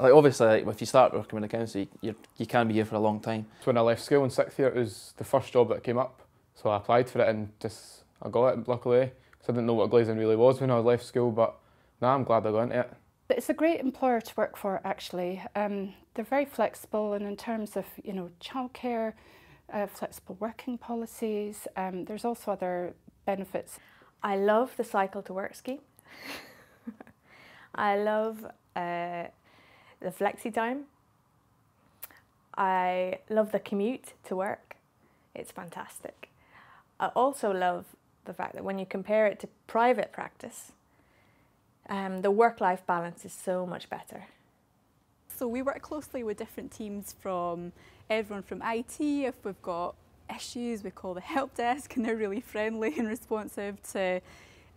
Like obviously, like, if you start working in the council, you, you can be here for a long time. So when I left school in sixth year, it was the first job that came up. So I applied for it and just I got it luckily. So I didn't know what glazing really was when I left school, but now I'm glad I got into it. It's a great employer to work for actually. Um, they're very flexible and in terms of you know childcare, uh, flexible working policies. Um, there's also other benefits. I love the cycle to work scheme. I love uh, the flexi time. I love the commute to work. It's fantastic. I also love the fact that when you compare it to private practice, um, the work-life balance is so much better. So we work closely with different teams from everyone from IT, if we've got issues, we call the help desk and they're really friendly and responsive to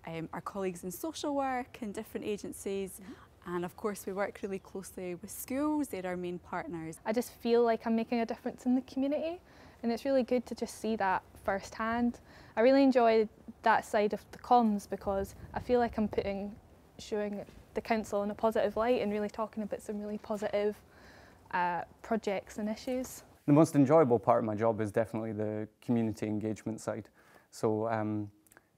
um, our colleagues in social work and different agencies. Mm -hmm. And of course, we work really closely with schools, they're our main partners. I just feel like I'm making a difference in the community, and it's really good to just see that firsthand. I really enjoy that side of the comms because I feel like I'm putting, showing the council in a positive light and really talking about some really positive uh, projects and issues. The most enjoyable part of my job is definitely the community engagement side. So um,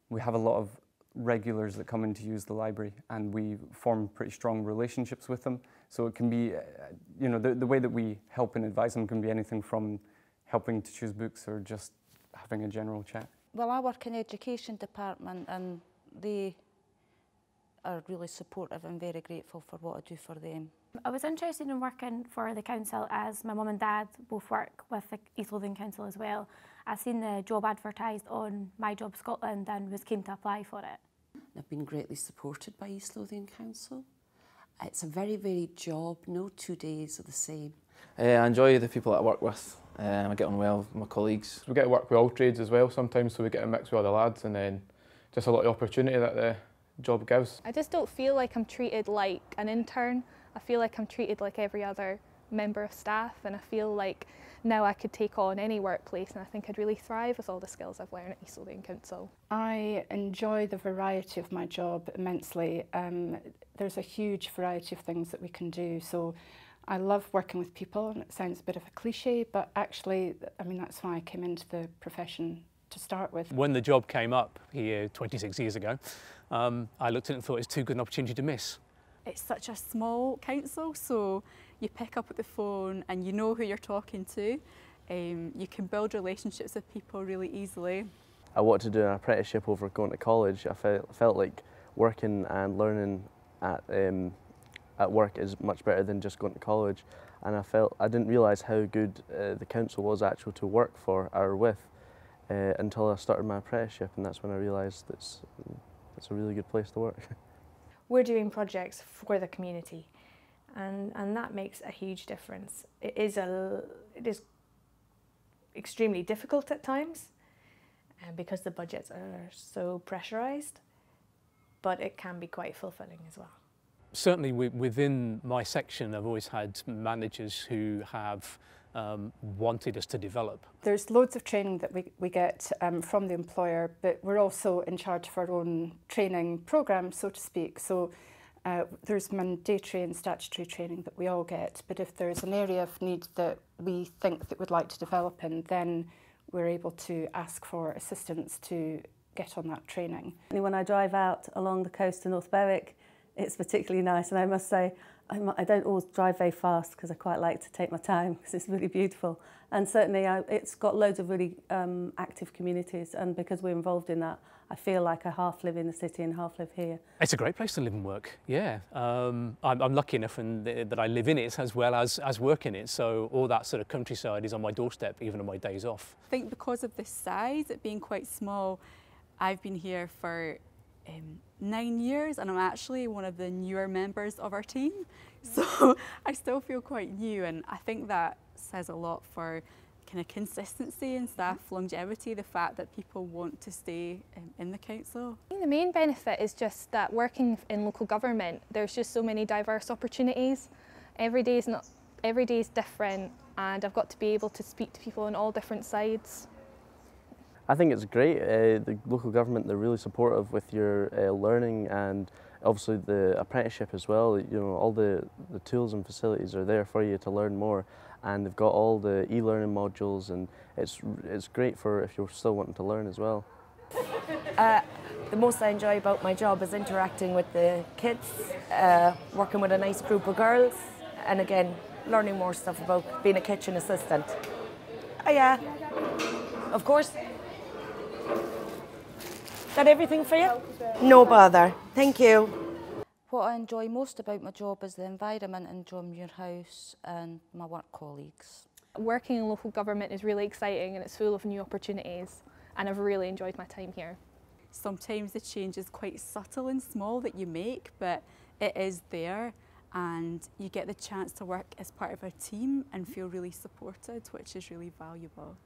we have a lot of regulars that come in to use the library and we form pretty strong relationships with them. So it can be, uh, you know, the, the way that we help and advise them can be anything from helping to choose books or just having a general chat. Well, I work in education department and they are really supportive and very grateful for what I do for them. I was interested in working for the council as my mum and dad both work with the East Lothian Council as well. I seen the job advertised on My Job Scotland and was keen to apply for it. I've been greatly supported by East Lothian Council. It's a very varied job, no two days are the same. Uh, I enjoy the people that I work with. Um, I get on well with my colleagues. We get to work with all trades as well sometimes, so we get a mix with other lads and then just a lot of opportunity that the job gives. I just don't feel like I'm treated like an intern. I feel like I'm treated like every other member of staff and I feel like now I could take on any workplace and I think I'd really thrive with all the skills I've learned at East Lothian Council. I enjoy the variety of my job immensely. Um, there's a huge variety of things that we can do so I love working with people and it sounds a bit of a cliche but actually I mean that's why I came into the profession to start with. When the job came up here 26 years ago um, I looked at it and thought it's too good an opportunity to miss. It's such a small council so you pick up at the phone and you know who you're talking to. Um, you can build relationships with people really easily. I wanted to do an apprenticeship over going to college. I felt, felt like working and learning at um, at work is much better than just going to college. And I felt I didn't realise how good uh, the council was actually to work for or with uh, until I started my apprenticeship, and that's when I realised it's it's a really good place to work. We're doing projects for the community, and and that makes a huge difference. It is a it is extremely difficult at times, and uh, because the budgets are so pressurised, but it can be quite fulfilling as well certainly within my section, I've always had managers who have um, wanted us to develop. There's loads of training that we, we get um, from the employer, but we're also in charge of our own training programme, so to speak. So uh, there's mandatory and statutory training that we all get, but if there's an area of need that we think that we'd like to develop in, then we're able to ask for assistance to get on that training. When I drive out along the coast to North Berwick, it's particularly nice. And I must say, I'm, I don't always drive very fast because I quite like to take my time because it's really beautiful. And certainly I, it's got loads of really um, active communities and because we're involved in that, I feel like I half live in the city and half live here. It's a great place to live and work, yeah. Um, I'm, I'm lucky enough in the, that I live in it as well as, as work in it, so all that sort of countryside is on my doorstep even on my days off. I think because of the size, it being quite small, I've been here for um, nine years and I'm actually one of the newer members of our team. So I still feel quite new and I think that says a lot for kind of consistency and staff longevity, the fact that people want to stay um, in the council. I think the main benefit is just that working in local government, there's just so many diverse opportunities. Every day is not every day is different and I've got to be able to speak to people on all different sides. I think it's great. Uh, the local government, they're really supportive with your uh, learning and obviously the apprenticeship as well. You know, all the the tools and facilities are there for you to learn more, and they've got all the e-learning modules, and it's it's great for if you're still wanting to learn as well. Uh, the most I enjoy about my job is interacting with the kids, uh, working with a nice group of girls, and again, learning more stuff about being a kitchen assistant. Oh yeah, of course. Got everything for you? No bother. Thank you. What I enjoy most about my job is the environment in John House and my work colleagues. Working in local government is really exciting and it's full of new opportunities and I've really enjoyed my time here. Sometimes the change is quite subtle and small that you make, but it is there and you get the chance to work as part of a team and feel really supported, which is really valuable.